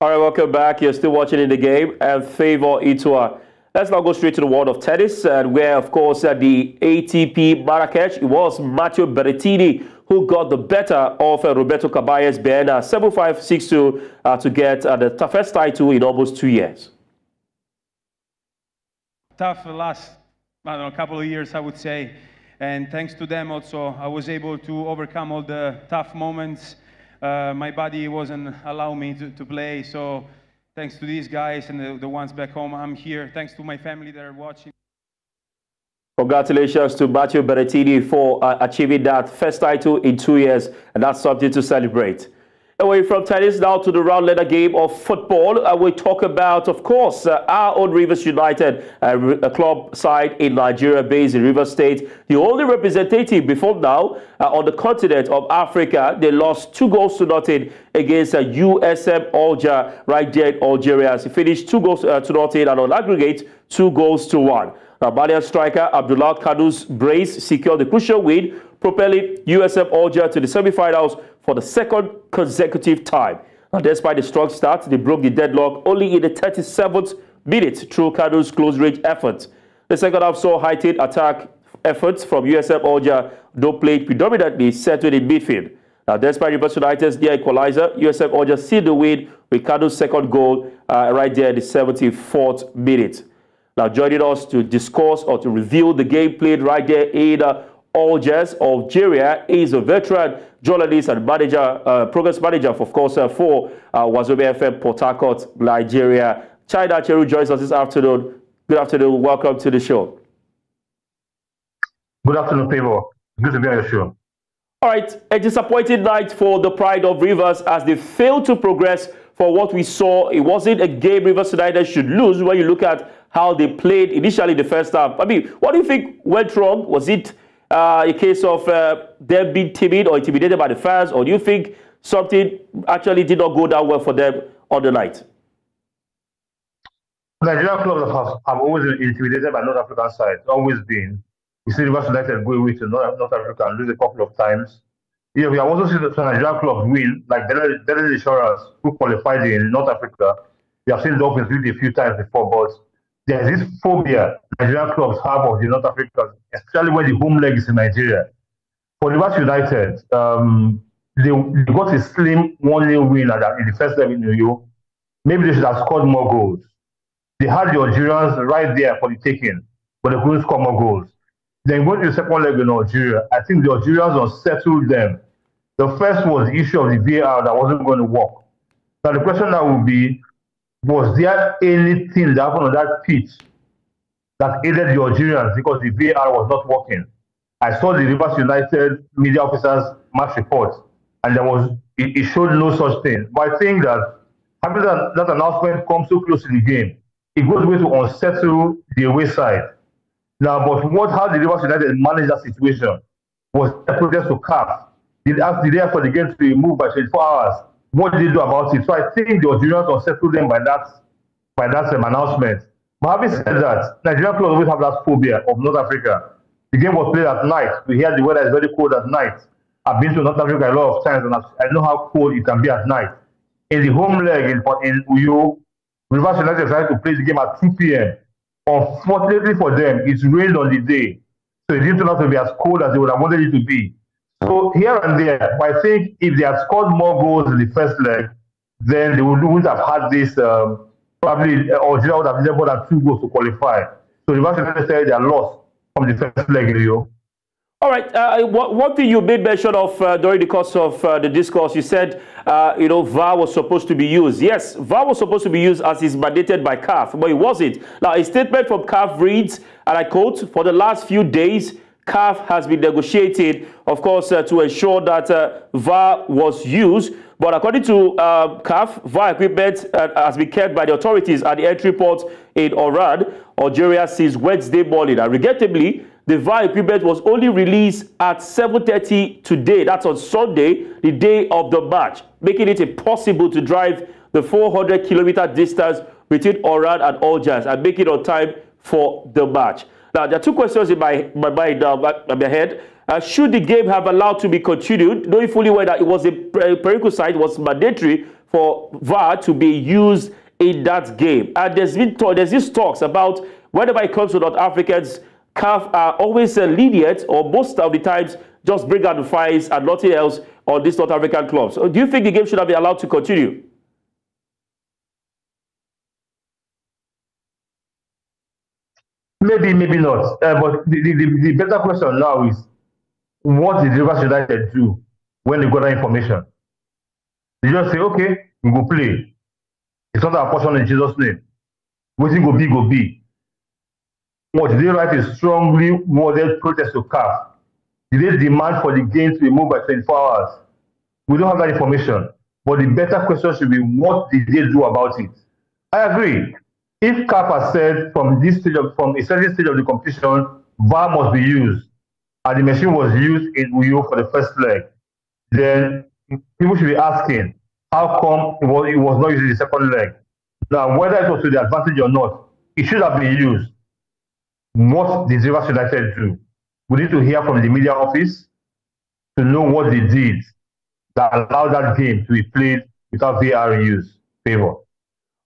All right, welcome back. You're still watching in the game and Favour Itua. Let's now go straight to the world of tennis, and where, of course, at the ATP Marrakesh, it was Matteo Berrettini who got the better of uh, Roberto Carballés Baena 7-5, 6-2 uh, to get uh, the toughest title in almost two years. Tough last, I don't know, couple of years, I would say. And thanks to them also, I was able to overcome all the tough moments. Uh, my body wasn't allowing me to, to play, so thanks to these guys and the, the ones back home, I'm here. Thanks to my family that are watching. Congratulations to Matteo Berrettini for uh, achieving that first title in two years, and that's something to celebrate. Away from tennis now to the round letter game of football. Uh, we talk about, of course, uh, our own Rivers United, uh, a club side in Nigeria based in Rivers State. The only representative before now uh, on the continent of Africa. They lost two goals to nothing against uh, USM Alger right there in Algeria. As he finished two goals uh, to nothing and on aggregate, two goals to one. Now, Malian striker Abdullah Kanou's brace secured the crucial win, propelling USM Alger to the semi-finals for the second consecutive time. Now, despite the strong start, they broke the deadlock only in the 37th minute through Kanou's close-range efforts. The second half saw heightened attack efforts from USM Alger, though played predominantly settled in midfield. Now, despite Rivers United's near equalizer, USM Alger sealed the win with Kanou's second goal uh, right there in the 74th minute. Now, joining us to discuss or to review the game played right there in uh, Algiers, Algeria, is a veteran journalist and manager, uh, progress manager, of course, uh, for uh, FM Port Harcourt, Nigeria. China Acheru joins us this afternoon. Good afternoon. Welcome to the show. Good afternoon, Favour. Good to be on your show. All right, a disappointing night for the Pride of Rivers as they failed to progress for what we saw. It wasn't a game Rivers United should lose when you look at how they played initially the first half. I mean, what do you think went wrong? Was it uh, a case of uh, them being timid or intimidated by the fans, or do you think something actually did not go that well for them on the night? Nigerian clubs have, have always been intimidated by North African sides, always been. You see Rivers United go away to North, North Africa and lose a couple of times. Yeah, we have also seen the Nigerian clubs win, like Daily Insurance, who qualified in North Africa. We have seen Dolphins win a few times before, but there's this phobia Nigerian clubs have of the North Africans, especially when the home leg is in Nigeria. For Rivers United, um, they, they, got a slim 1 0 win at, in the first leg in New York. Maybe they should have scored more goals. They had the Algerians right there for the taking, but they couldn't score more goals. Then going to the second leg in Algeria, I think the Algerians unsettled them. The first was the issue of the VAR that wasn't going to work. Now the question now would be, was there anything that happened on that pitch that aided the Algerians because the VAR was not working? I saw the Rivers United media officers match report, and there was it, it showed no such thing. But I think that having that, that announcement come so close to the game, it goes away to unsettle the away side. Now, but what how the Rivers United manage that situation was a protest to CAF. Did ask the day for the game to be moved by 24 hours what did they do about it? So I think the Algerians unsettled them by that by that um, announcement. But having said that, Nigerian players always have that phobia of North Africa. The game was played at night. We hear the weather is very cold at night. I've been to North Africa a lot of times and I know how cold it can be at night. In the home leg in, in Uyo, Rivers United decided to play the game at 2 p.m. Unfortunately for them, it rained on the day. So it didn't turn out to be as cold as they would have wanted it to be. So here and there, I think if they had scored more goals in the first leg, then they would, wouldn't have had this. Um, probably uh, Algeria would have needed more than two goals to qualify. So the United they are lost from the first leg, Uyo. All right. Uh, what, what did you made mention of uh, during the course of uh, the discourse? You said, uh, you know, VAR was supposed to be used. Yes, VAR was supposed to be used as is mandated by CAF, but it wasn't. Now, a statement from CAF reads, and I quote, for the last few days, CAF has been negotiated, of course, uh, to ensure that uh, VAR was used. But according to uh, CAF, VAR equipment uh, has been kept by the authorities at the entry port in Oran, Algeria, since Wednesday morning. And regrettably, the VAR equipment was only released at 7.30 today. That's on Sunday, the day of the match, making it impossible to drive the 400 kilometer distance between Oran and Algiers and make it on time for the match. Now, there are two questions in my, my mind, uh, my head. Uh, should the game have allowed to be continued, knowing fully well that it was a prerequisite, was mandatory for VAR to be used in that game. And there's been there's these talks about whenever it comes to North Africans, CAF are always uh, lenient or most of the times just bring out the fines and nothing else on these North African clubs. So do you think the game should have been allowed to continue? Maybe, maybe not. Uh, but the, the, the, better question now is what did Rivers United do when they got that information? They just say, okay, we go play. It's not our portion in Jesus' name. Waiting go be, go be. What did they write a strongly worded protest to CAF? Did they demand for the game to be moved by 24 hours? We don't have that information. But the better question should be what did they do about it? I agree. If CAF has said from this stage of, from a certain stage of the competition, VAR must be used, and the machine was used in Uyo for the first leg, then people should be asking, how come it was, it was not used in the second leg? Now, whether it was to the advantage or not, it should have been used. What did Rivers United do? We need to hear from the media office to know what they did that allowed that game to be played without VAR use. Favor.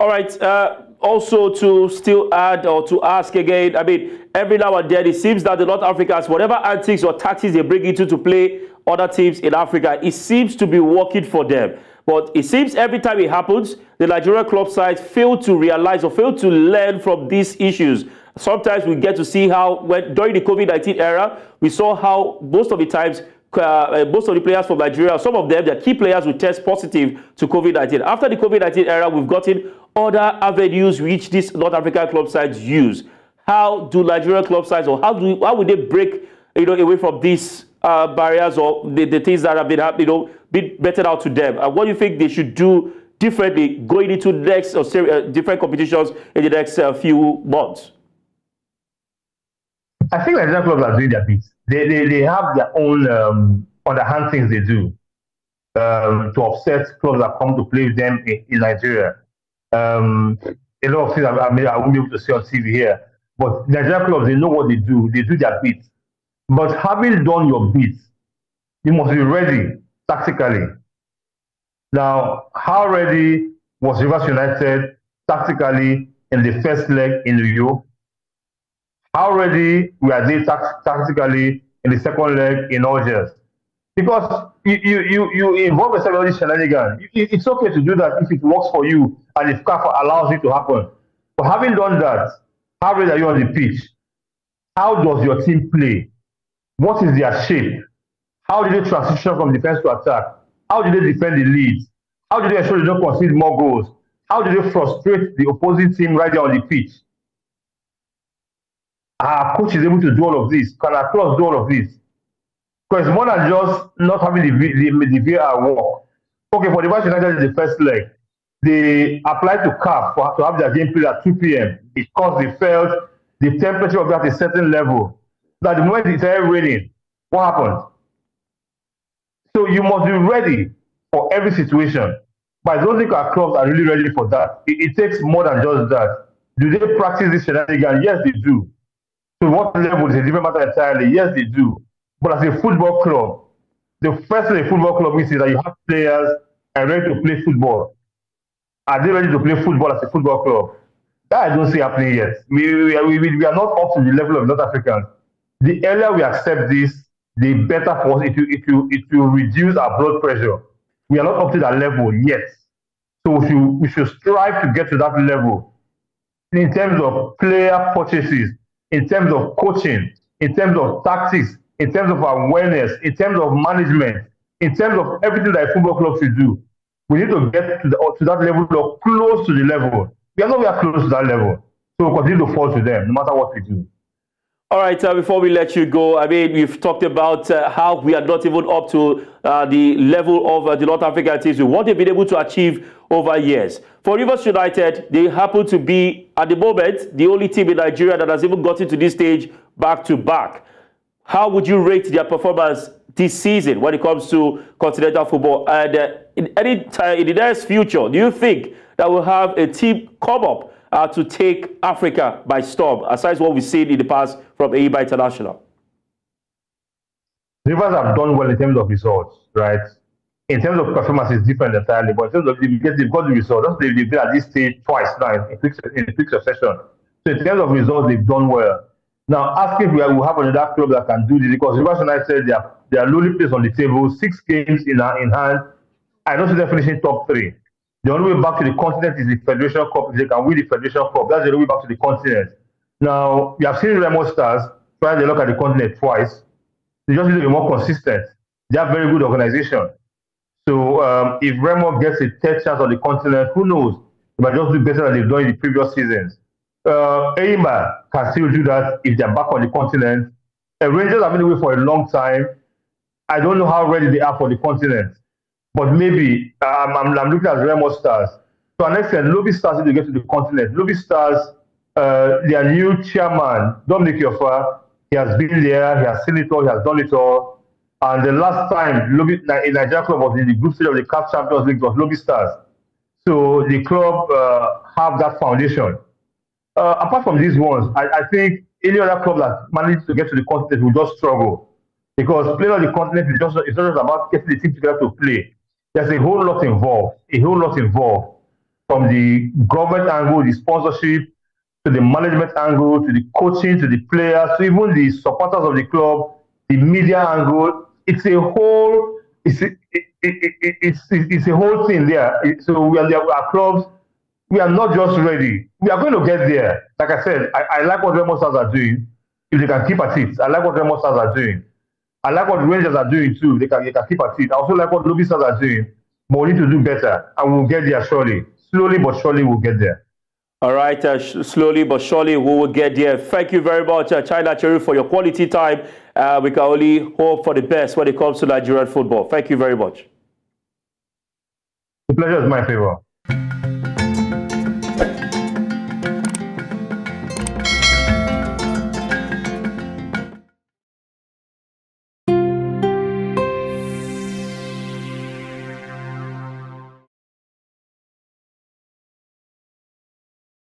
All right. Uh, also, to still add or to ask again, I mean, every now and then it seems that the North Africans, whatever antics or tactics they bring into to play other teams in Africa, it seems to be working for them. But it seems every time it happens, the Nigeria club sides fail to realize or fail to learn from these issues. Sometimes we get to see how, when, during the COVID 19 era, we saw how most of the times uh, most of the players from Nigeria, some of them, their key players will test positive to COVID 19. After the COVID 19 era, we've gotten other avenues which these North African club sides use. How do Nigerian club sides, or how do how would they break you know away from these uh, barriers or the, the things that have been you know be better out to them. And what do you think they should do differently going into next or uh, different competitions in the next uh, few months? I think Nigerian clubs are doing their bit. They, they, they have their own um, underhand things they do um, to offset clubs that come to play with them in, in Nigeria. Um, a lot of things I, mean, I won't be able to see on TV here, but Nigerian clubs, they know what they do. They do their bit. But having done your bit, you must be ready tactically. Now, how ready was Rivers United tactically in the first leg in Rio? How ready were they tactically in the second leg in Algiers? Because you, you, you, you involve yourself in this shenanigan. It's okay to do that if it works for you and if CAF allows it to happen. But having done that, how are you on the pitch? How does your team play? What is their shape? How did they transition from defense to attack? How did they defend the lead? How did they ensure they don't concede more goals? How did they frustrate the opposing team right there on the pitch? Our coach is able to do all of this. Can our clubs do all of this? Because more than just not having the, the, the VAR work. Okay, for the West United the first leg, they applied to CAF for, to have their game played at 2 p.m. because they felt the temperature was at a certain level. That the moment it started raining, what happened? So you must be ready for every situation. But I don't think our clubs are really ready for that. It, it takes more than just that. Do they practice this shenanigan? Yes, they do. To what level is a different matter entirely? Yes, they do. But as a football club, the first thing a football club is that you have players are ready to play football. Are they ready to play football as a football club? That I don't see happening yet. We, we, we, we are not up to the level of North Africans. The earlier we accept this, the better for us. It will, it will, it will reduce our blood pressure. We are not up to that level yet. So we should, we should strive to get to that level in terms of player purchases, in terms of coaching, in terms of tactics, in terms of awareness, in terms of management, in terms of everything that football club should do. We need to get to, the, to that level or close to the level. We are nowhere close to that level. So we continue to fall to them no matter what we do. All right, uh, before we let you go, I mean, we've talked about uh, how we are not even up to uh, the level of uh, the North African teams, what they've been able to achieve over years. For Rivers United, they happen to be, at the moment, the only team in Nigeria that has even gotten to this stage back to back. How would you rate their performance this season when it comes to continental football? And uh, in, any time, in the next future, do you think that we'll have a team come up uh, to take Africa by storm, aside what we've seen in the past from Enyimba International? Rivers have done well in terms of results, right? in terms of performance, it's different entirely. But in terms of get they've got the results. They've, been at this stage twice now in, quick, in quick succession. So in terms of results, they've done well. Now, ask if we have another club that can do this because Rivers United they are they are lowly placed on the table, six games in in hand. I don't see them finishing top three. The only way back to the continent is the Federation Cup. If they can win the Federation Cup, that's the only way back to the continent. Now, we have seen Remo Stars try to look at the continent twice. They just need to be more consistent. They have very good organization. So um, if Remo gets a third chance on the continent, who knows? They might just do better than they've done in the previous seasons. Uh, can still do that if they're back on the continent. The Rangers have been away for a long time. I don't know how ready they are for the continent. But maybe um, I'm, I'm, looking at Remo Stars. To an extent, Lobi Stars, if they get to the continent, Lobi Stars, uh, their new chairman, Dominic Iorfa, he has been there, he has seen it all, he has done it all. And the last time Lobi, in Nigeria club was in the group stage of the CAF Champions League was Lobi Stars. So the club uh, have that foundation. Uh, apart from these ones, I, I, think any other club that manages to get to the continent will just struggle because playing on the continent is just it's not just about getting the team together to play. There's a whole lot involved, a whole lot involved from the government angle, the sponsorship, to the management angle, to the coaching, to the players, to even the supporters of the club, the media angle. It's a whole, it's a, it, it, it, it's, it's a whole thing there. So we are there, our clubs, we are not just ready. We are going to get there. Like I said, I, I like what Remo Stars are doing. If they can keep at it, I like what Remo Stars are doing. I like what Rangers are doing too. They can, they can keep at it. I also like what Lobby Stars are doing. But we need to do better, and we'll get there surely. Slowly but surely, we'll get there. All right, uh, slowly but surely we will get there. Thank you very much, uh, China Cherry, for your quality time. Uh, we can only hope for the best when it comes to Nigerian football. Thank you very much. The pleasure is my favor.